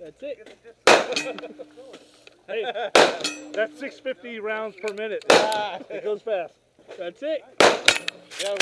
That's it. Hey, that's 650 rounds per minute. Ah. It goes fast. That's it. Yeah,